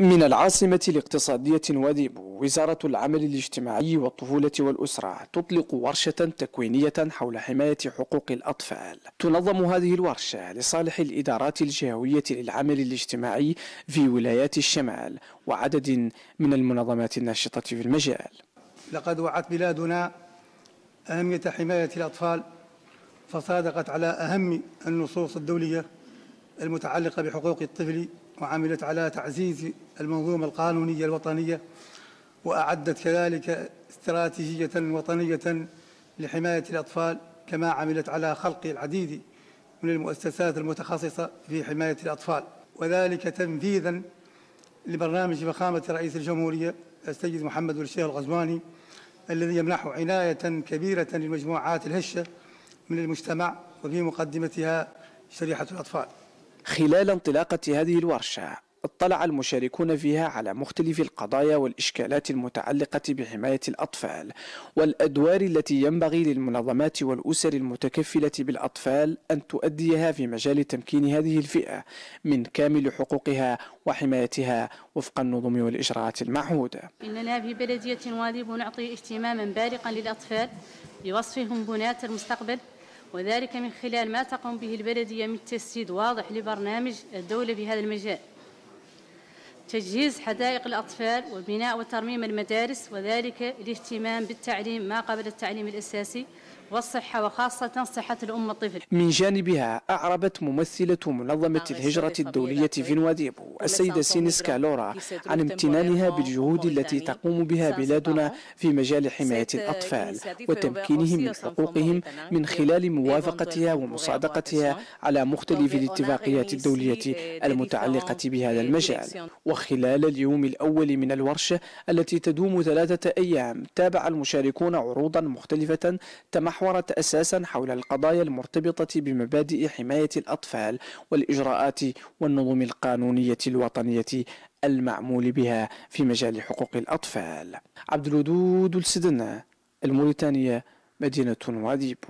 من العاصمة الاقتصادية واديبو وزارة العمل الاجتماعي والطفولة والأسرة تطلق ورشة تكوينية حول حماية حقوق الأطفال. تنظم هذه الورشة لصالح الإدارات الجهوية للعمل الاجتماعي في ولايات الشمال وعدد من المنظمات الناشطة في المجال. لقد وعت بلادنا أهمية حماية الأطفال فصادقت على أهم النصوص الدولية المتعلقة بحقوق الطفل وعملت على تعزيز المنظومة القانونية الوطنية وأعدت كذلك استراتيجية وطنية لحماية الأطفال كما عملت على خلق العديد من المؤسسات المتخصصة في حماية الأطفال. وذلك تنفيذا لبرنامج فخامة رئيس الجمهورية السيد محمد الشيخ الغزواني الذي يمنح عناية كبيرة للمجموعات الهشة من المجتمع وفي مقدمتها شريحة الأطفال. خلال انطلاقة هذه الورشة اطلع المشاركون فيها على مختلف القضايا والإشكالات المتعلقة بحماية الأطفال والأدوار التي ينبغي للمنظمات والأسر المتكفلة بالأطفال أن تؤديها في مجال تمكين هذه الفئة من كامل حقوقها وحمايتها وفق النظم والإجراءات المعهودة إننا في بلدية وادي نعطي اهتماما بالغا للأطفال بوصفهم بناة المستقبل وذلك من خلال ما تقوم به البلدية من تسييد واضح لبرنامج الدولة في هذا المجال. تجهيز حدائق الأطفال وبناء وترميم المدارس وذلك الاهتمام بالتعليم ما قبل التعليم الأساسي والصحة وخاصة صحة الأم والطفل من جانبها أعربت ممثلة منظمة الهجرة الدولية في نواديبو السيدة سينيس كالورا عن امتنانها بالجهود التي تقوم بها بلادنا في مجال حماية الأطفال وتمكينهم من حقوقهم من خلال موافقتها ومصادقتها على مختلف الاتفاقيات الدولية المتعلقة بهذا المجال. وخلال اليوم الأول من الورشة التي تدوم ثلاثة أيام تابع المشاركون عروضا مختلفة تمحور تمحورت أساسا حول القضايا المرتبطة بمبادئ حماية الأطفال والإجراءات والنظم القانونية الوطنية المعمول بها في مجال حقوق الأطفال. عبد الودود السدنة الموريتانية مدينة واديبو